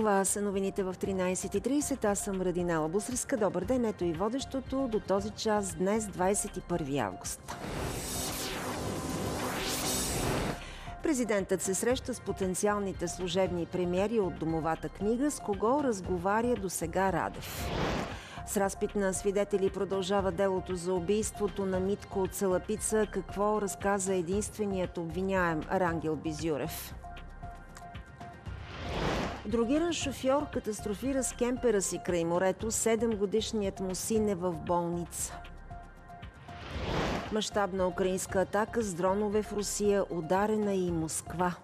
Това са новините в 13.30. Аз съм Радинала Бусреска. Добър ден, ето и водещото до този час днес, 21 август. Президентът се среща с потенциалните служебни премиери от домовата книга, с кого разговаря до сега Радев. С разпит на свидетели продължава делото за убийството на Митко от Салапица. Какво разказа единственият обвиняем Рангел Бизюрев? Другиран шофьор катастрофира с кемпера си край морето. 7 годишният му син е в болница. Мащабна украинска атака с дронове в Русия, ударена и Москва.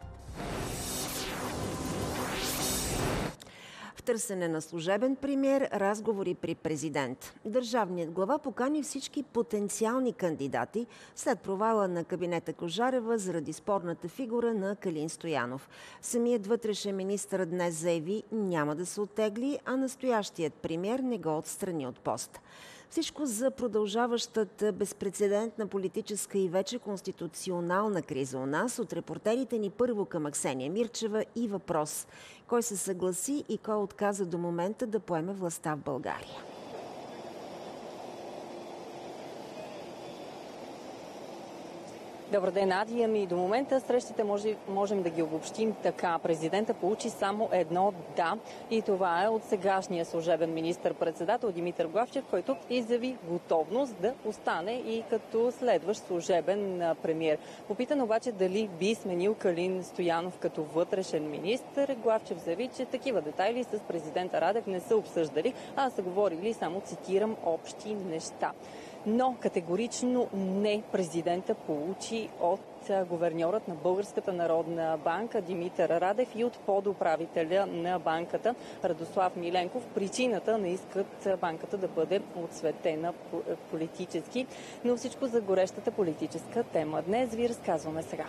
Търсене на служебен премьер, разговори при президент. Държавният глава покани всички потенциални кандидати след провала на кабинета Кожарева заради спорната фигура на Калин Стоянов. Самият вътрешен министр днес заяви няма да се оттегли, а настоящият премьер не го отстрани от пост. Всичко за продължаващата безпредседентна политическа и вече конституционална криза у нас от репортерите ни първо към Аксения Мирчева и въпрос. Кой се съгласи и кой отказа до момента да поеме властта в България? Добър ден, Ади. Ами до момента срещите може, можем да ги обобщим така. Президента получи само едно да и това е от сегашния служебен министр-председател Димитър Главчев, който изяви готовност да остане и като следващ служебен премьер. Попитан обаче дали би сменил Калин Стоянов като вътрешен министр, Главчев заяви, че такива детайли с президента Радев не са обсъждали, а са говорили само, цитирам, общи неща но категорично не президента получи от говерньорът на Българската народна банка Димитър Радев и от подуправителя на банката Радослав Миленков. Причината не искат банката да бъде отсветена политически, но всичко за горещата политическа тема. Днес ви разказваме сега.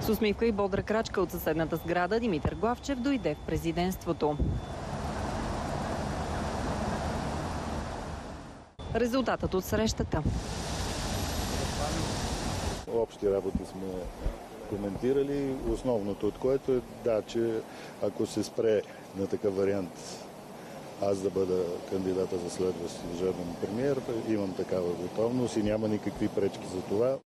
С усмивка и бодра крачка от съседната сграда Димитър Главчев дойде в президентството. Резултатът от срещата. Общи работи сме коментирали. Основното от което е да, че ако се спре на такъв вариант аз да бъда кандидата за следващ служебен премьер, имам такава готовност и няма никакви пречки за това.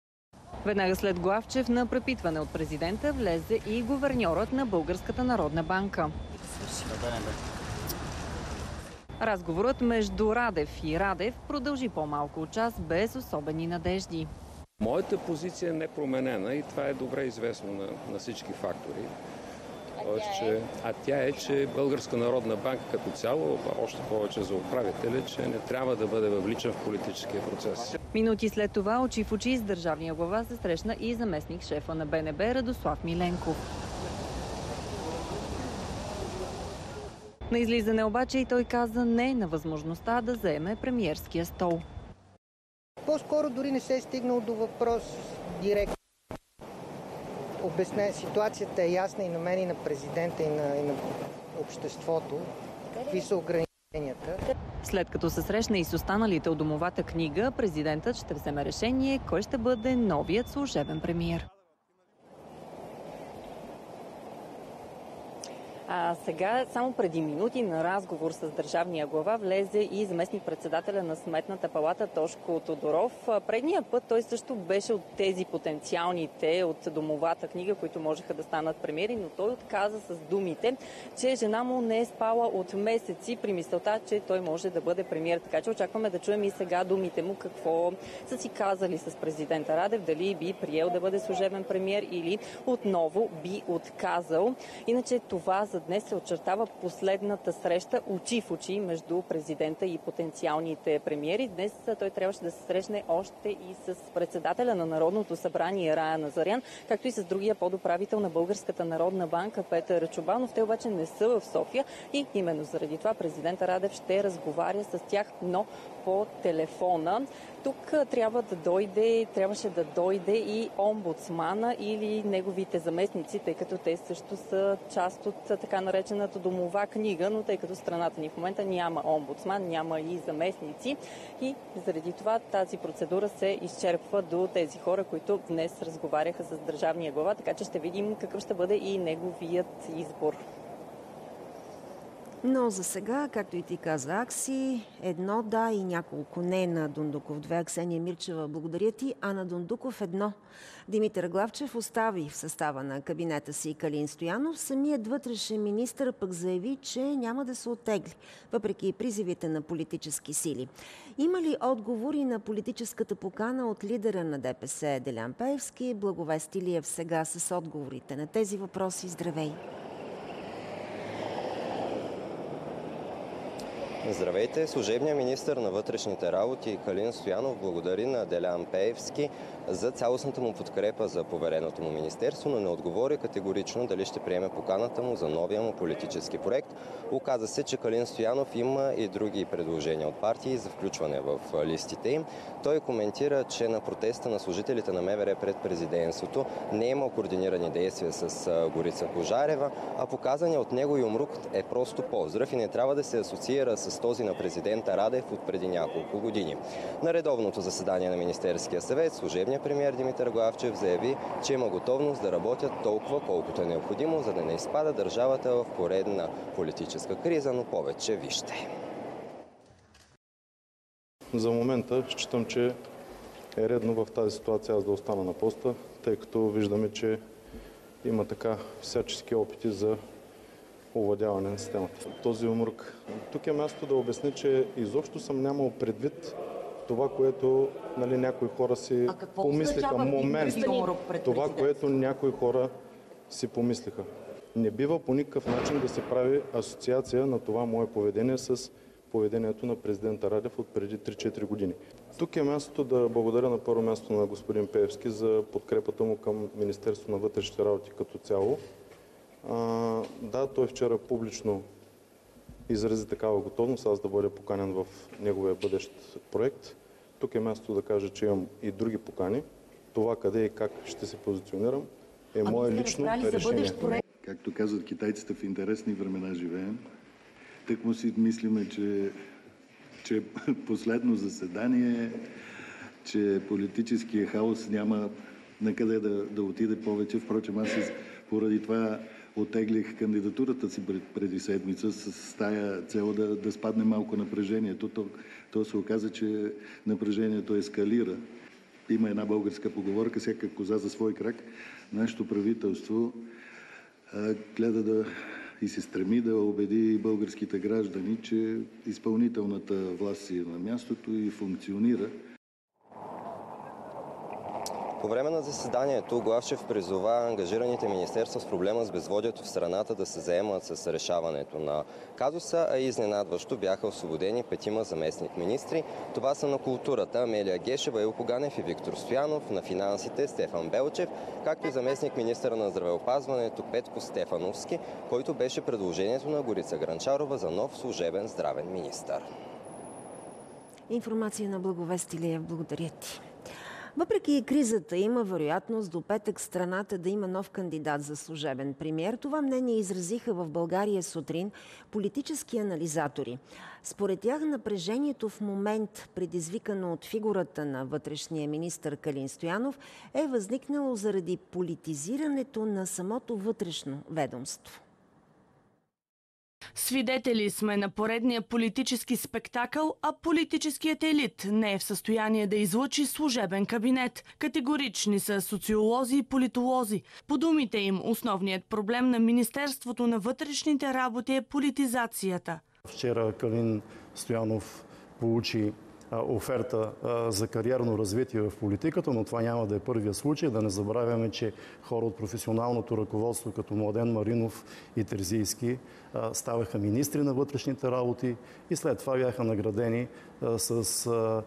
Веднага след Главчев на препитване от президента влезе и говерньорът на Българската народна банка. Разговорът между Радев и Радев продължи по-малко от час без особени надежди. Моята позиция е непроменена и това е добре известно на, на всички фактори. Тоест, че, а тя е, че Българска народна банка като цяло, още повече за управителя, че не трябва да бъде въвличан в политическия процес. Минути след това очи в очи с държавния глава се срещна и заместник шефа на БНБ Радослав Миленков. На излизане обаче и той каза не на възможността да заеме премиерския стол. По-скоро дори не се е стигнал до въпрос директно. Обясня, ситуацията е ясна и на мен, и на президента, и на, и на обществото. Какви са ограниченията? След като се срещна и с останалите от домовата книга, президентът ще вземе решение кой ще бъде новият служебен премиер. А сега, само преди минути на разговор с държавния глава влезе и заместник председателя на Сметната палата Тошко Тодоров. Предния път той също беше от тези потенциалните от домовата книга, които можеха да станат премиери, но той отказа с думите, че жена му не е спала от месеци при мисълта, че той може да бъде премиер. Така че очакваме да чуем и сега думите му какво са си казали с президента Радев, дали би приел да бъде служебен премиер или отново би отказал. Иначе това за днес се очертава последната среща очи в очи между президента и потенциалните премиери. Днес той трябваше да се срещне още и с председателя на Народното събрание Рая Назарян, както и с другия подуправител на Българската народна банка Петър Чубанов. Те обаче не са в София и именно заради това президента Радев ще разговаря с тях, но по телефона. Тук трябва да дойде, трябваше да дойде и омбудсмана или неговите заместници, тъй като те също са част от така наречената домова книга, но тъй като страната ни в момента няма омбудсман, няма и заместници и заради това тази процедура се изчерпва до тези хора, които днес разговаряха с държавния глава, така че ще видим какъв ще бъде и неговият избор. Но за сега, както и ти каза, Акси, едно да и няколко не на Дундуков. Две Аксения Мирчева, благодаря ти, а на Дундуков едно. Димитър Главчев остави в състава на кабинета си Калин Стоянов. Самият вътрешен министр пък заяви, че няма да се оттегли, въпреки призивите на политически сили. Има ли отговори на политическата покана от лидера на ДПС Делян Пеевски? Благовести ли е сега с отговорите на тези въпроси? Здравей! Здравейте! Служебният министр на вътрешните работи Калин Стоянов благодари на Делян Пеевски за цялостната му подкрепа за повереното му министерство, но не отговори категорично дали ще приеме поканата му за новия му политически проект. Оказа се, че Калин Стоянов има и други предложения от партии за включване в листите им. Той коментира, че на протеста на служителите на МВР пред президентството не е имал координирани действия с Горица Кожарева, а показания от него юмрук е просто поздрав и не трябва да се асоциира с този на президента Радев от преди няколко години. На редовното заседание на Министерския съвет служебният премьер Димитър Главчев заяви, че има готовност да работят толкова колкото е необходимо, за да не изпада държавата в поредна политическа криза, но повече вижте. За момента считам, че е редно в тази ситуация аз да остана на поста, тъй като виждаме, че има така всячески опити за овладяване на системата. Този умрук. Тук е място да обясня, че изобщо съм нямал предвид това, което нали, някои хора си помислиха. Момент. Това, което някои хора си помислиха. Не бива по никакъв начин да се прави асоциация на това мое поведение с поведението на президента Радев от преди 3-4 години. Тук е мястото да благодаря на първо място на господин Певски за подкрепата му към Министерство на вътрешните работи като цяло. А, да, той вчера публично изрази такава готовност аз да бъда поканен в неговия бъдещ проект. Тук е място да кажа, че имам и други покани. Това къде и как ще се позиционирам е мое лично решение. Както казват китайците, в интересни времена живеем. Тък му си мислиме, че, че последно заседание, че политическия хаос няма на къде да, да отиде повече. Впрочем, аз поради това отеглих кандидатурата си пред, преди седмица с тая цел да, да спадне малко напрежението. То, то се оказа, че напрежението ескалира. Има една българска поговорка, всяка коза за свой крак. Нашето правителство а, гледа да и се стреми да убеди българските граждани, че изпълнителната власт е на мястото и функционира. По време на заседанието Главчев призова ангажираните министерства с проблема с безводието в страната да се заемат с решаването на казуса, а изненадващо бяха освободени петима заместник министри. Това са на културата Амелия Гешева, Илко Ганев и Виктор Стоянов, на финансите Стефан Белчев, както и заместник министра на здравеопазването Петко Стефановски, който беше предложението на Горица Гранчарова за нов служебен здравен министр. Информация на Благовестилия. Благодаря ти. Въпреки кризата има вероятност до петък страната да има нов кандидат за служебен премьер. Това мнение изразиха в България сутрин политически анализатори. Според тях напрежението в момент, предизвикано от фигурата на вътрешния министр Калин Стоянов, е възникнало заради политизирането на самото вътрешно ведомство. Свидетели сме на поредния политически спектакъл, а политическият елит не е в състояние да излучи служебен кабинет. Категорични са социолози и политолози. По думите им, основният проблем на Министерството на вътрешните работи е политизацията. Вчера Калин Стоянов получи оферта за кариерно развитие в политиката, но това няма да е първия случай. Да не забравяме, че хора от професионалното ръководство, като Младен Маринов и Терзийски, ставаха министри на вътрешните работи и след това бяха наградени с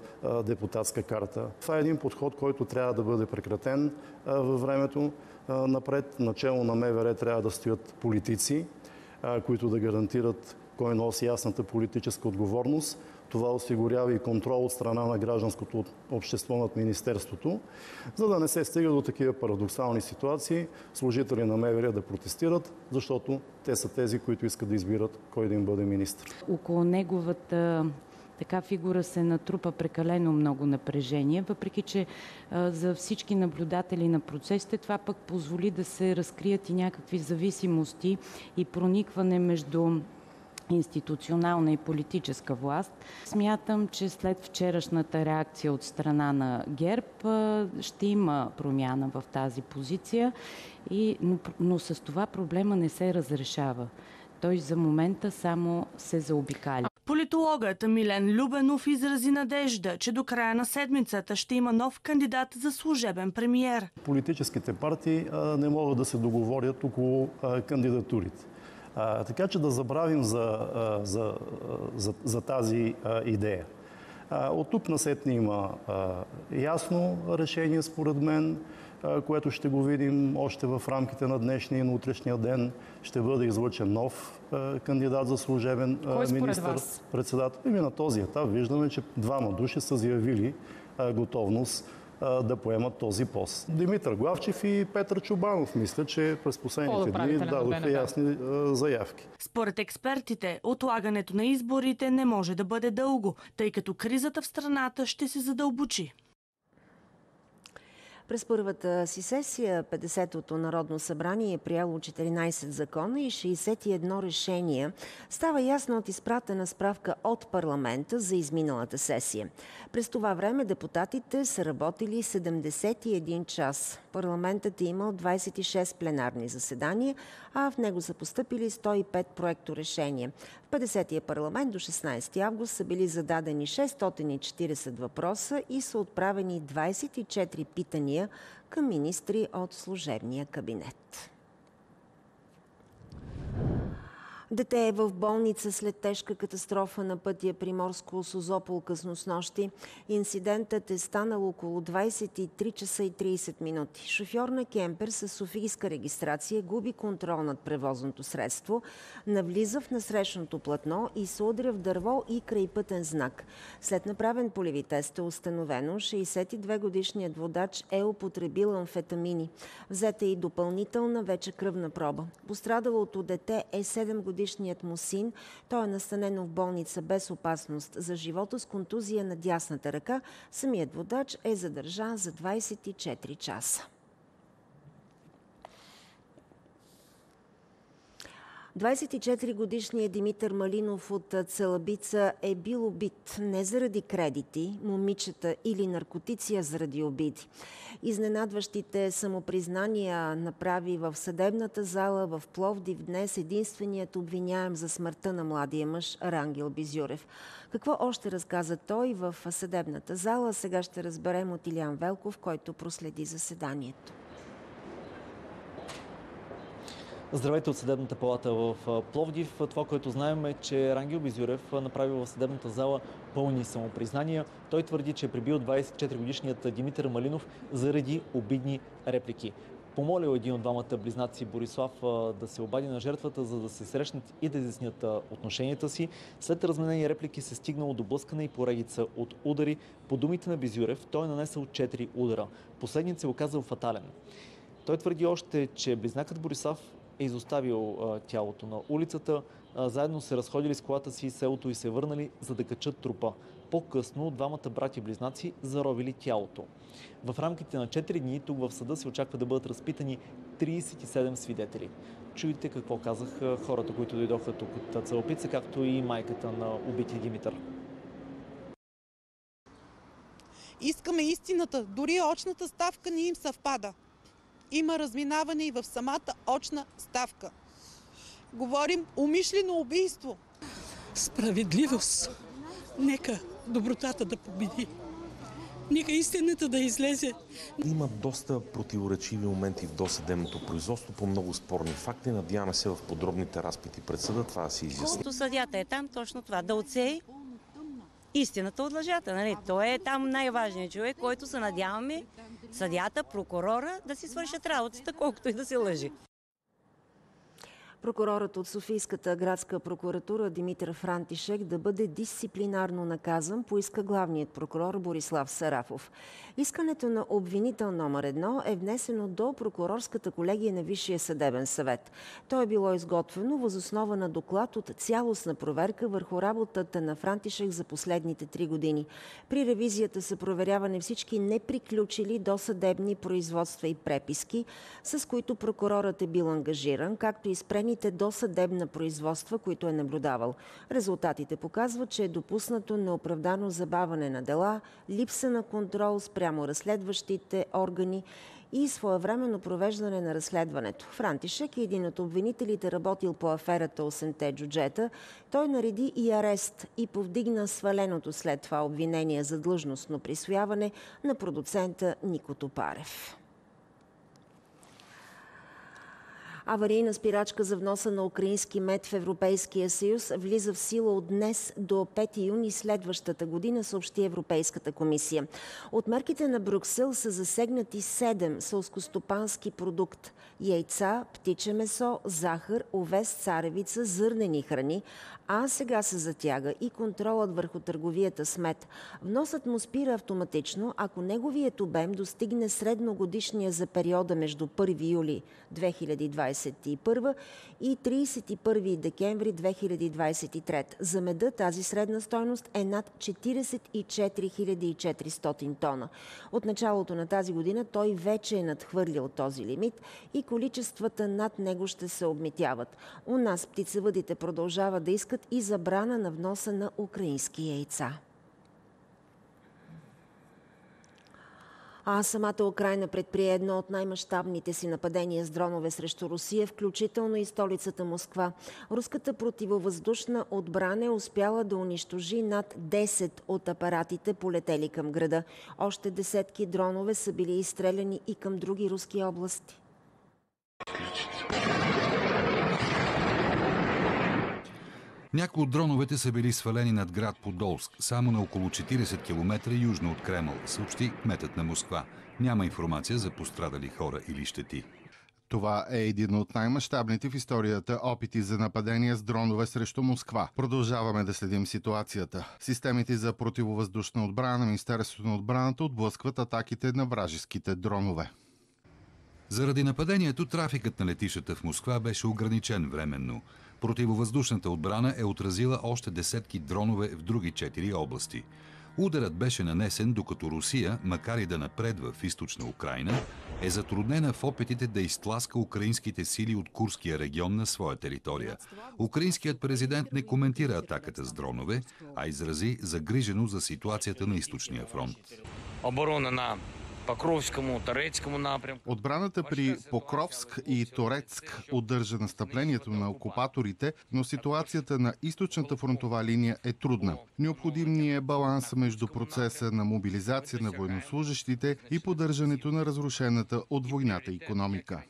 депутатска карта. Това е един подход, който трябва да бъде прекратен във времето напред. Начало на МВР трябва да стоят политици, които да гарантират кой носи ясната политическа отговорност Това осигурява и контрол от страна на гражданското общество над Министерството, за да не се стига до такива парадоксални ситуации, служители на МВР да протестират, защото те са тези, които искат да избират кой да им бъде министр. Около неговата така фигура се натрупа прекалено много напрежение, въпреки че а, за всички наблюдатели на процесите това пък позволи да се разкрият и някакви зависимости и проникване между институционална и политическа власт. Смятам, че след вчерашната реакция от страна на ГЕРБ ще има промяна в тази позиция, и, но, но с това проблема не се разрешава. Той за момента само се заобикаля. Политологът Милен Любенов изрази надежда, че до края на седмицата ще има нов кандидат за служебен премиер. Политическите партии не могат да се договорят около кандидатурите. А, така че да забравим за, за, за, за тази идея. От тук насетне има ясно решение, според мен, което ще го видим още в рамките на днешния и на утрешния ден. Ще бъде излъчен нов кандидат за служебен министър-председател. И на този етап виждаме, че двама души са заявили готовност да поемат този пост. Димитър Главчев и Петър Чубанов мисля, че през последните дни дадоха ясни заявки. Според експертите, отлагането на изборите не може да бъде дълго, тъй като кризата в страната ще се задълбочи. През първата си сесия 50-то Народно събрание е прияло 14 закона и 61 решения. Става ясно от изпратена справка от парламента за изминалата сесия. През това време депутатите са работили 71 час. Парламентът е имал 26 пленарни заседания, а в него са поступили 105 проекто решения. В 50-я парламент до 16 август са били зададени 640 въпроса и са отправени 24 питания към министри от служебния кабинет. Дете е в болница след тежка катастрофа на пътя Приморско Созопол късно с нощи. Инцидентът е станал около 23 часа и 30 минути. Шофьор на кемпер с софийска регистрация губи контрол над превозното средство, навлиза в насрещното платно и се удря в дърво и крайпътен знак. След направен полеви тест е установено, 62 годишният водач е употребил амфетамини. Взета и допълнителна вече кръвна проба. Пострадалото дете е 7 годишни годишният му син. Той е настанен в болница без опасност за живота с контузия на дясната ръка. Самият водач е задържан за 24 часа. 24-годишният Димитър Малинов от Целабица е бил убит не заради кредити, момичета или наркотици, а заради обиди. Изненадващите самопризнания направи в съдебната зала в Пловдив днес единственият обвиняем за смъртта на младия мъж Рангел Бизюрев. Какво още разказа той в съдебната зала, сега ще разберем от Илян Велков, който проследи заседанието. Здравейте от Съдебната палата в Пловдив. Това, което знаем е, че Рангел Бизюрев направи в съдебната зала пълни самопризнания. Той твърди, че е прибил 24-годишният Димитър Малинов заради обидни реплики. Помолил един от двамата близнаци Борислав да се обади на жертвата, за да се срещнат и да изяснят отношенията си. След разменени реплики се стигнало до блъскане и поредица от удари. По думите на Бизюрев, той е нанесъл 4 удара. Последният се оказал фатален. Той твърди още, че близнакът Борислав е изоставил а, тялото на улицата. А, заедно се разходили с колата си селото и се върнали, за да качат трупа. По-късно двамата брати-близнаци заровили тялото. В рамките на 4 дни тук в съда се очаква да бъдат разпитани 37 свидетели. Чуйте какво казах хората, които дойдоха тук от Целопица, както и майката на убити Димитър. Искаме истината. Дори очната ставка не им съвпада има разминаване и в самата очна ставка. Говорим умишлено убийство. Справедливост. Нека добротата да победи. Нека истината да излезе. Има доста противоречиви моменти в досъдебното производство по много спорни факти. Надяваме се в подробните разпити пред съда това да се изясни. Колкото съдята е там, точно това. Да отсей истината от лъжата. Нали? Той е там най-важният човек, който се надяваме съдята, прокурора да си свършат работата, колкото и да се лъжи. Прокурорът от Софийската градска прокуратура Димитър Франтишек да бъде дисциплинарно наказан поиска главният прокурор Борислав Сарафов. Искането на обвинител номер едно е внесено до прокурорската колегия на Висшия съдебен съвет. То е било изготвено възоснова на доклад от цялостна проверка върху работата на Франтишек за последните три години. При ревизията са проверявани всички неприключили досъдебни производства и преписки, с които прокурорът е бил ангажиран, както и спрените досъдебна производства, които е наблюдавал. Резултатите показват, че е допуснато неоправдано забаване на дела, липса на контрол спрямо разследващите органи и своевременно провеждане на разследването. Франтишек е един от обвинителите, работил по аферата 8-те джуджета. Той нареди и арест и повдигна сваленото след това обвинение за длъжностно присвояване на продуцента Нико Топарев. Аварийна спирачка за вноса на украински мед в Европейския съюз влиза в сила от днес до 5 юни следващата година, съобщи Европейската комисия. От мерките на Брюксел са засегнати 7 сълскостопански продукт – яйца, птиче месо, захар, овес, царевица, зърнени храни, а сега се затяга и контролът върху търговията с мед. Вносът му спира автоматично, ако неговият обем достигне средногодишния за периода между 1 юли 2021 и 31 декември 2023. За меда тази средна стойност е над 44 400 тона. От началото на тази година той вече е надхвърлил този лимит и количествата над него ще се обмитяват. У нас птицевъдите продължават да искат и забрана на вноса на украински яйца. А самата Украина предприе едно от най-мащабните си нападения с дронове срещу Русия, включително и столицата Москва. Руската противовъздушна отбрана е успяла да унищожи над 10 от апаратите, полетели към града. Още десетки дронове са били изстреляни и към други руски области. Някои от дроновете са били свалени над град Подолск, само на около 40 км южно от Кремъл, съобщи кметът на Москва. Няма информация за пострадали хора или щети. Това е един от най-мащабните в историята опити за нападения с дронове срещу Москва. Продължаваме да следим ситуацията. Системите за противовъздушна отбрана на Министерството на отбраната отблъскват атаките на вражеските дронове. Заради нападението трафикът на летищата в Москва беше ограничен временно. Противовъздушната отбрана е отразила още десетки дронове в други четири области. Ударът беше нанесен, докато Русия, макар и да напредва в източна Украина, е затруднена в опитите да изтласка украинските сили от Курския регион на своя територия. Украинският президент не коментира атаката с дронове, а изрази загрижено за ситуацията на източния фронт. Оборона на Покровскому, Торецкому напрямку. Отбраната при Покровск и Торецк удържа настъплението на окупаторите, но ситуацията на източната фронтова линия е трудна. Необходим ни е баланс между процеса на мобилизация на военнослужащите и поддържането на разрушената от войната економика.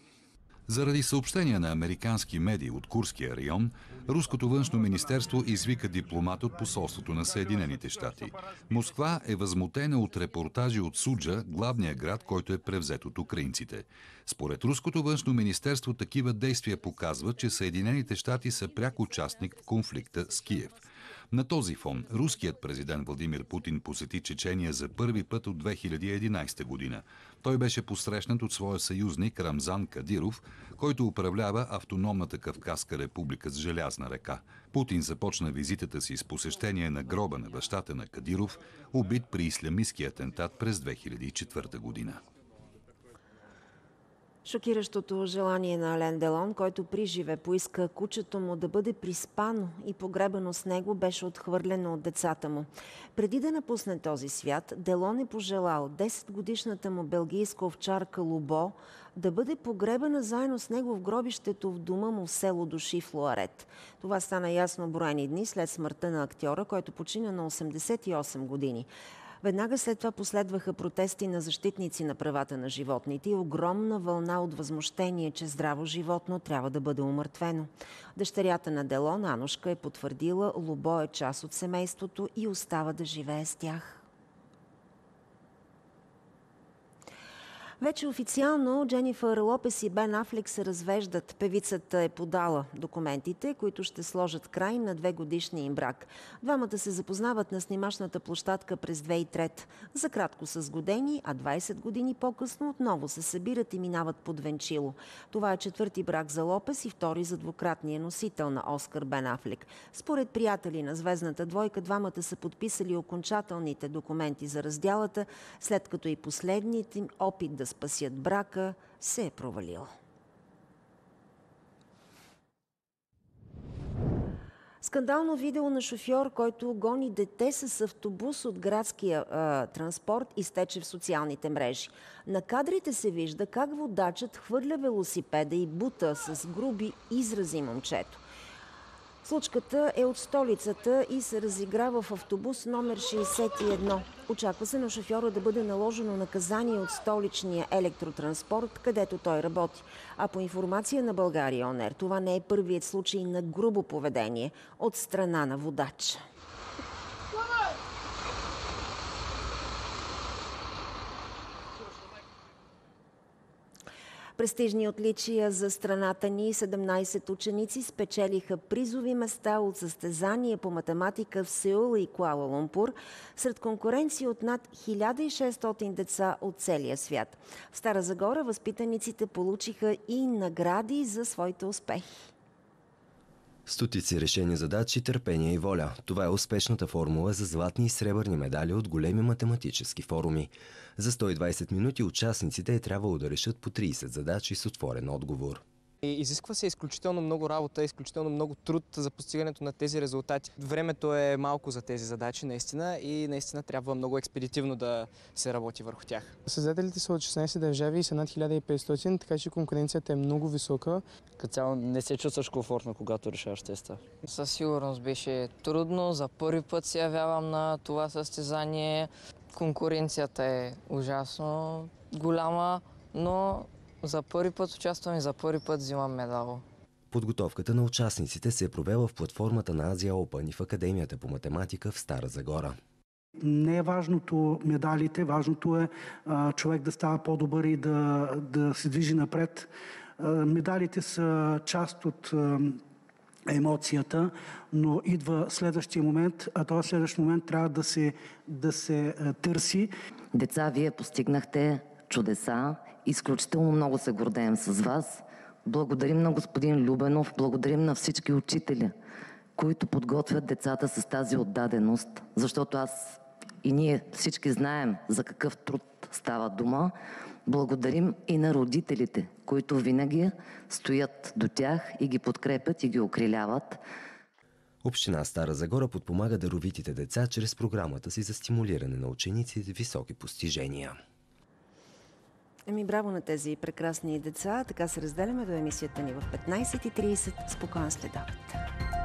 Заради съобщения на американски медии от Курския район, Руското външно министерство извика дипломат от посолството на Съединените щати. Москва е възмутена от репортажи от Суджа, главния град, който е превзет от украинците. Според Руското външно министерство такива действия показват, че Съединените щати са пряк участник в конфликта с Киев – на този фон руският президент Владимир Путин посети Чечения за първи път от 2011 година. Той беше посрещнат от своя съюзник Рамзан Кадиров, който управлява автономната Кавказска република с Желязна река. Путин започна визитата си с посещение на гроба на бащата на Кадиров, убит при ислямистски атентат през 2004 година. Шокиращото желание на Ален Делон, който при живе поиска кучето му да бъде приспано и погребано с него, беше отхвърлено от децата му. Преди да напусне този свят, Делон е пожелал 10-годишната му белгийска овчарка Лубо да бъде погребана заедно с него в гробището в дома му в село Души в Луарет. Това стана ясно броени дни след смъртта на актьора, който почина на 88 години. Веднага след това последваха протести на защитници на правата на животните и огромна вълна от възмущение, че здраво животно трябва да бъде умъртвено. Дъщерята на Делон, Анушка, е потвърдила, Лобо е част от семейството и остава да живее с тях. Вече официално Дженифър Лопес и Бен Афлек се развеждат. Певицата е подала документите, които ще сложат край на две годишния им брак. Двамата се запознават на снимачната площадка през 2003. За кратко са сгодени, а 20 години по-късно отново се събират и минават под венчило. Това е четвърти брак за Лопес и втори за двукратния носител на Оскар Бен Афлек. Според приятели на звездната двойка, двамата са подписали окончателните документи за разделата, след като и последният им опит да спасят брака се е провалил. Скандално видео на шофьор, който гони дете с автобус от градския а, транспорт, изтече в социалните мрежи. На кадрите се вижда как водачът хвърля велосипеда и бута с груби изрази момчето. Случката е от столицата и се разиграва в автобус номер 61. Очаква се на шофьора да бъде наложено наказание от столичния електротранспорт, където той работи. А по информация на България ОНЕР, това не е първият случай на грубо поведение от страна на водача. Престижни отличия за страната ни 17 ученици спечелиха призови места от състезание по математика в Сеул и Куала Лумпур сред конкуренция от над 1600 деца от целия свят. В Стара Загора възпитаниците получиха и награди за своите успехи. Стотици решени задачи, търпение и воля. Това е успешната формула за златни и сребърни медали от големи математически форуми. За 120 минути участниците е трябвало да решат по 30 задачи с отворен отговор. Изисква се изключително много работа, изключително много труд за постигането на тези резултати. Времето е малко за тези задачи, наистина, и наистина трябва много експедитивно да се работи върху тях. Създателите са от 16 държави и са над 1500, така че конкуренцията е много висока. Като цяло не се чувстваш комфортно, когато решаваш теста. Със сигурност беше трудно. За първи път се явявам на това състезание. Конкуренцията е ужасно голяма, но за първи път участвам и за първи път взимам медал. Подготовката на участниците се е провела в платформата на Азия Open и в Академията по математика в Стара Загора. Не е важното медалите, важното е а, човек да става по-добър и да, да се движи напред. А, медалите са част от а, емоцията, но идва следващия момент, а този следващ момент трябва да се, да се а, търси. Деца, вие постигнахте чудеса Изключително много се гордеем с вас. Благодарим на господин Любенов, благодарим на всички учители, които подготвят децата с тази отдаденост, защото аз и ние всички знаем за какъв труд става дума. Благодарим и на родителите, които винаги стоят до тях и ги подкрепят и ги окриляват. Община Стара Загора подпомага даровитите деца чрез програмата си за стимулиране на ученици с високи постижения. Еми, браво на тези прекрасни деца. Така се разделяме до емисията ни в 15.30. Спокоен следобед.